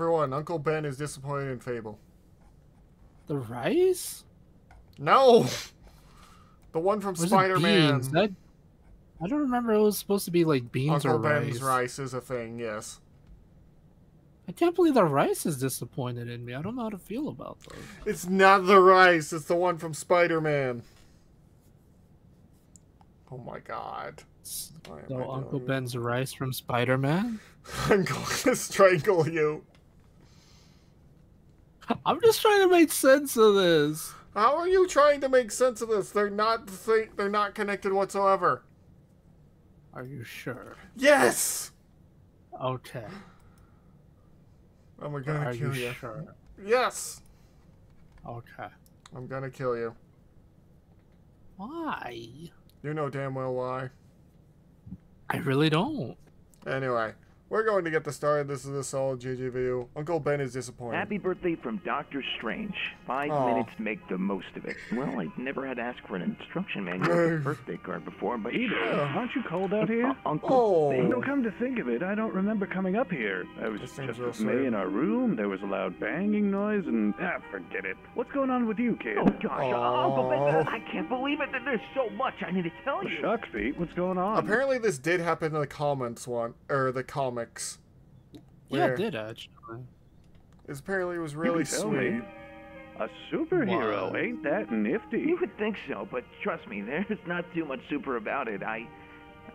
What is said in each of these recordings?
everyone. Uncle Ben is disappointed in Fable. The rice? No! The one from Was it Spider Man. beans? That I don't remember. It was supposed to be like beans Uncle or Ben's rice. rice is a thing, yes. I can't believe the rice is disappointed in me. I don't know how to feel about those. It's not the rice, it's the one from Spider Man. Oh my god. So Uncle Ben's rice from Spider Man. I'm going to strangle you. I'm just trying to make sense of this. How are you trying to make sense of this? They're not thing, they're not connected whatsoever. Are you sure? Yes! Okay. I'm gonna Are kill you you. sure? Yes! Okay. I'm gonna kill you. Why? You know damn well why. I really don't. Anyway, we're going to get this started. This is a solid JJ video. Uncle Ben is disappointed. Happy birthday from Doctor Strange. Five Aw. minutes to make the most of it. Well, I never had to ask for an instruction manual with a birthday card before, but either. sure. aren't you cold out here? Uh, Uncle Oh. Ben. No, come to think of it, I don't remember coming up here. I was This just with me in our room. There was a loud banging noise, and ah, forget it. What's going on with you, kid? Oh gosh, uh, Uncle Ben, I can't believe it. There's so much I need to tell you. Shucks, Pete. What's going on? Apparently, this did happen in the comments one, or the comics. Yeah, it did actually. It's apparently it was really can sweet. me. A superhero, Wow. ain't that nifty? You would think so, but trust me, there's not too much super about it. I,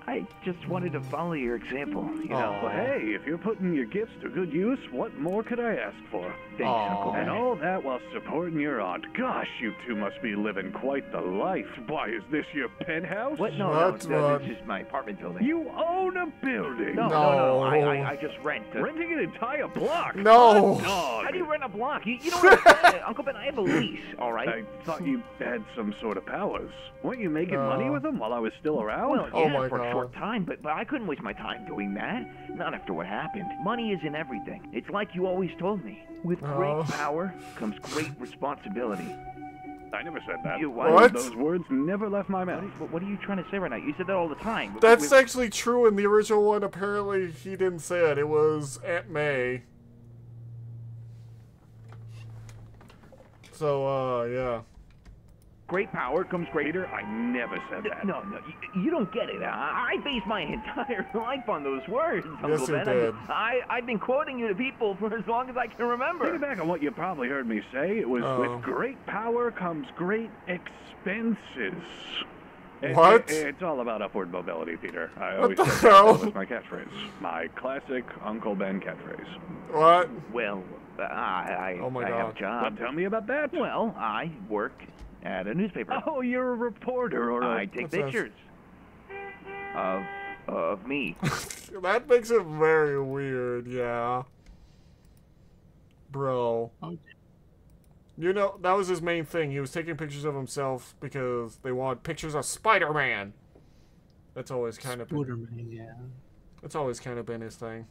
I just wanted to follow your example. You know. Aw. Well, hey, if you're putting your gifts to good use, what more could I ask for? Thanks, Uncle And Ben. all that while supporting your aunt. Gosh, you two must be living quite the life. Why, is this your penthouse? What? No, What? no, no, What? this is my apartment building. You own a building. No, no, no, I, No. I, I just rent. Uh, Renting an entire block. No. Hot dog. How do you rent a block? You, you know what I'm saying? Uncle Ben, I have a lease, all right? I thought you had some sort of powers. Weren't you making No. money with them while I was still around? Well, Oh yeah, my for God. a short time, but, but I couldn't waste my time doing that. Not after what happened. Money isn't everything. It's like you always told me. With great Oh. power comes great responsibility. I never said that. You what? What? Those words never left my mouth. What, what are you trying to say right now? You said that all the time. That's We- actually true in the original one. Apparently, he didn't say it. It was Aunt May. So, uh, yeah. Great power comes greater. I never said that. No, no, you, you don't get it. I, I base my entire life on those words, Uncle Yes, you Ben. I did. mean, I, I've been quoting you to people for as long as I can remember. Think back on what you probably heard me say. It was Oh. with great power comes great expenses. What? it- it's all about upward mobility, Peter. I What always the said that. hell? That was my catchphrase. My classic Uncle Ben catchphrase. What? Well, I, I, Oh my I have a job. But tell me about that. Well, I work at a newspaper. Oh, you're a reporter or a... I take What's pictures of of me. that makes it very weird, yeah. Bro. Okay. You know, that was his main thing. He was taking pictures of himself because they want pictures of Spider-Man. That's always kind of been, Spooderman, yeah. that's always kind of been his thing.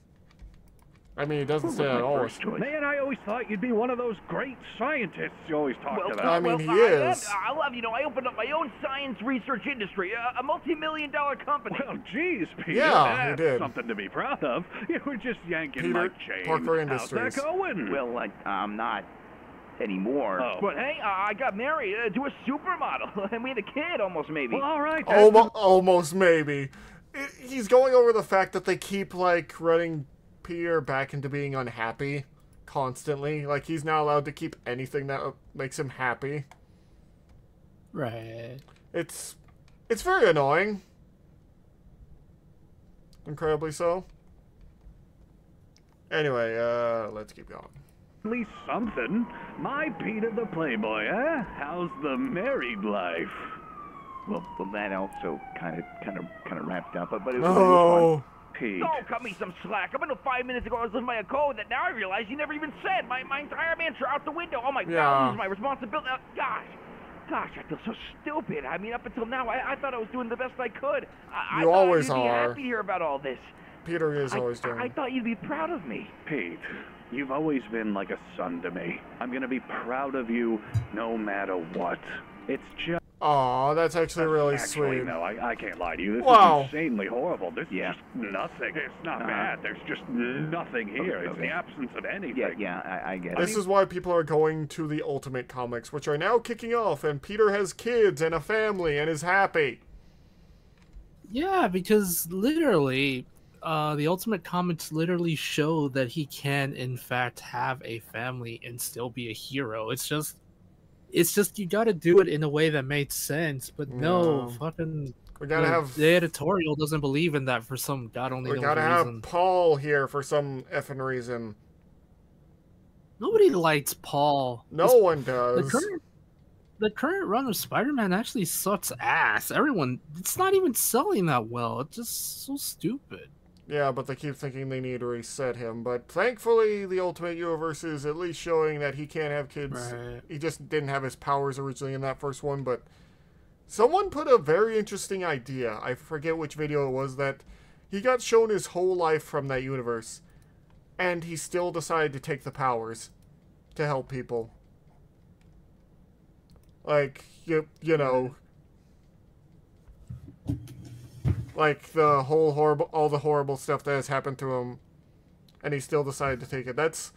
I mean, he doesn't Who say was that my always. first? Man, I always thought you'd be one of those great scientists you always talked Well, about. I mean, well, he I, is. I love, you know, I opened up my own science research industry, a, a multi-million dollar company. Well, geez, Peter, Yeah, he that's did. something to be proud of. You were just yanking Peter my chain. Parker How's that going? Well, I, I'm not anymore. Oh. But hey, I I got married uh, to a supermodel, and we had a kid almost, maybe. well, all right. that's- Almost, almost maybe. It, he's going over the fact that they keep like running Peter back into being unhappy constantly. Like he's not allowed to keep anything that uh, makes him happy. Right. It's it's very annoying. Incredibly so. Anyway, uh, let's keep going. At least something. My Peter the Playboy, eh? How's the married life? Well, well, that also kind of, kind of, kind of wrapped up. But, but it was, it was Oh, Pete. fun. Oh, cut me some slack. I know five minutes ago I was living by a code that now I realize you never even said. My, my entire mantra out the window. Oh my Yeah. God, this is my responsibility. Uh, gosh. Gosh, I feel so stupid. I mean, up until now, I, I thought I was doing the best I could. I, I You thought always you'd be are. happy to hear about all this. Peter is I, always doing. I thought you'd be proud of me. Pete, you've always been like a son to me. I'm gonna be proud of you no matter what. It's just Aw, that's actually really Actually, sweet. no, I, I can't lie to you. This Wow. is insanely horrible. This Yeah. is just nothing. It's not Uh-huh. bad. There's just nothing here. Okay, It's the absence of anything. Yeah, yeah, I, I get it. This is why people are going to the Ultimate Comics, which are now kicking off, and Peter has kids and a family and is happy. Yeah, because literally, uh, the Ultimate Comics literally show that he can, in fact, have a family and still be a hero. It's just, it's just you got to do it in a way that makes sense. But no, fucking, We gotta the- have the editorial doesn't believe in that for some god only we gotta have reason. Paul here for some effing reason. Nobody likes Paul. No This- one the does. current the current run of Spider-Man actually sucks ass. Everyone, it's not even selling that well. It's just so stupid. Yeah, but they keep thinking they need to reset him. But thankfully, the Ultimate Universe is at least showing that he can't have kids. Right. He just didn't have his powers originally in that first one. But someone put a very interesting idea. I forget which video it was that he got shown his whole life from that universe, and he still decided to take the powers to help people. Like you, you know, like the whole horrible, all the horrible stuff that has happened to him, and he still decided to take it. That's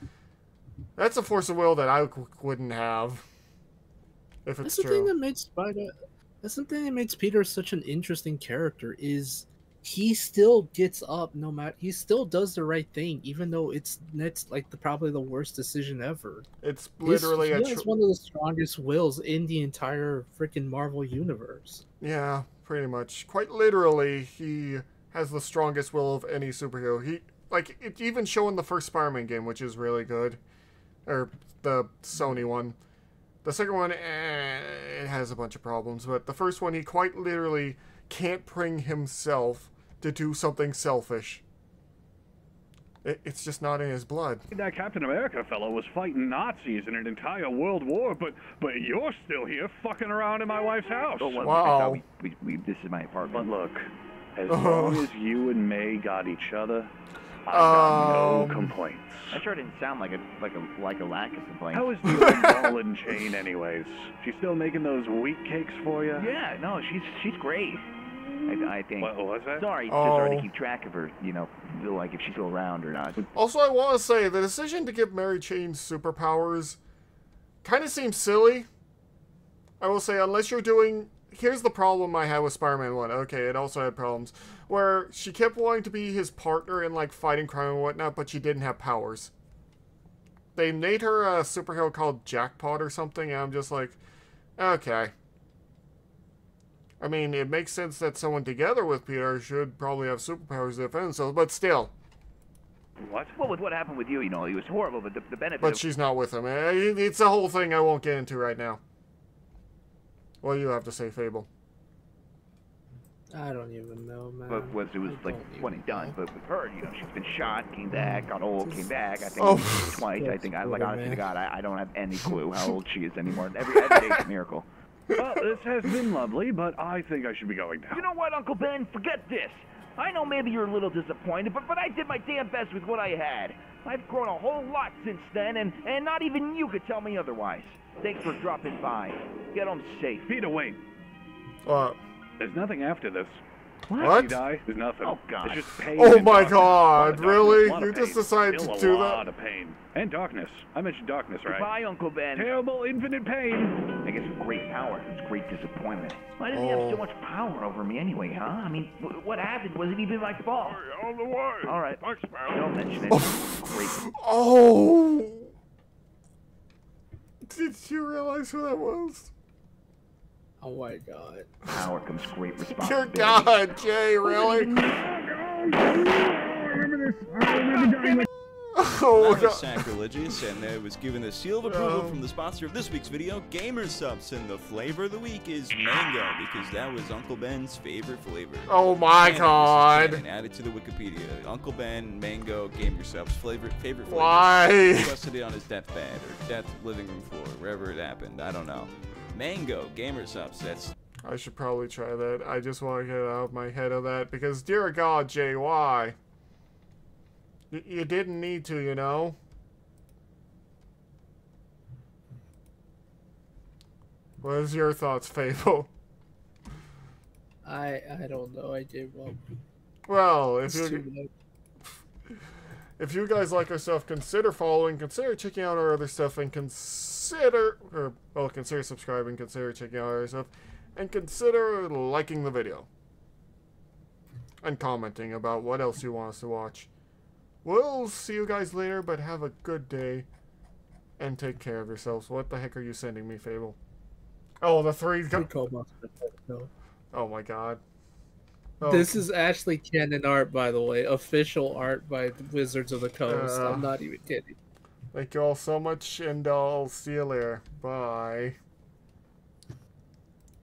that's a force of will that I w- wouldn't have. If it's That's the thing that makes Spider. That's the thing that makes Peter such an interesting character. Is he still gets up no matter he still does the right thing even though it's that's like the probably the worst decision ever. It's literally a he tr- has one of the strongest wills in the entire freaking Marvel universe. yeah, pretty much. Quite literally, he has the strongest will of any superhero. He like it even shown in the first Spider-Man game, which is really good, or the Sony one. The second one, eh, it has a bunch of problems, but the first one, he quite literally can't bring himself to do something selfish. It, it's just not in his blood. That Captain America fellow was fighting Nazis in an entire world war, but but you're still here fucking around in my wife's house. Oh, well, Wow. We, we, we, this is my apartment. But look, as Oh. long as you and May got each other, I got Um, no complaints. That sure didn't sound like a like a like a lack of complaint. How is doing Ball and Chain, anyways? She's still making those wheat cakes for you? Yeah, no, she's she's great. I, I think. What was that? Sorry, it's just hard Oh. to keep track of her. You know, feel like if she's still around or not. Also, I want to say the decision to give Mary Jane superpowers kind of seems silly. I will say, unless you're doing. Here's the problem I had with Spider Man 1. Okay, it also had problems. Where she kept wanting to be his partner in, like, fighting crime and whatnot, but she didn't have powers. They made her a superhero called Jackpot or something, and I'm just like, okay. I mean, it makes sense that someone together with Peter should probably have superpowers to defend themselves, but still. What? Well, with what happened with you, you know, it was horrible. But the, the benefit. But of, she's not with him. Eh, It's a whole thing I won't get into right now. What do you have to say, Fable? I don't even know, man. but was it was I like don't one even and done. But with her, you know, she's been shot, came back, got old, came back. I think Oh. twice. I think I like Poor honestly to man. God, I, I don't have any clue how old she is anymore. Every, every day's a miracle. Well, this has been lovely, but I think I should be going now. You know what, Uncle Ben? Forget this. I know maybe you're a little disappointed, but but I did my damn best with what I had. I've grown a whole lot since then, and and not even you could tell me otherwise. Thanks for dropping by. Get home safe. Peter, wait. Uh, There's nothing after this. What? You die? There's nothing. Oh, God. It's just pain. Oh my darkness. God, really? You just decided Still to do that? A lot of pain. And darkness. I mentioned darkness, right? Goodbye, Uncle Ben. Terrible, infinite pain. I guess great power is great disappointment. Why does he have Oh. so much power over me anyway, huh? I mean, w- what happened? Was it even my fault? All the way. All right. Thanks, pal. Don't mention it. great. Oh! Did you realize who that was? Oh my god. Power comes great Dear responsibility. God, Jay, really? Oh, That was God. sacrilegious, and it was given the seal of approval from the sponsor of this week's video, Gamer Supps, and the flavor of the week is mango, because that was Uncle Ben's favorite flavor. Oh my And God. canon, added to the Wikipedia. Uncle Ben, mango, Gamer Supps, favorite favorite flavor. Why? Requested it on his deathbed or death living room floor, wherever it happened. I don't know. Mango, Gamer Supps. That's I should probably try that. I just want to get out of my head of that because, dear God, why? Y- you didn't need to, you know? What is your thoughts, Fable? I I don't know. I gave up. Well, if you if you guys like our stuff, consider following, consider checking out our other stuff, and consider or well, consider subscribing, consider checking out our stuff, and consider liking the video and commenting about what else you want us to watch. We'll see you guys later, but have a good day and take care of yourselves. What the heck are you sending me, Fable? Oh, the three. Go- oh my god. Oh, This is actually canon art, by the way. Official art by the Wizards of the Coast. Uh. I'm not even kidding. thank you all so much, and I'll see you later. Bye.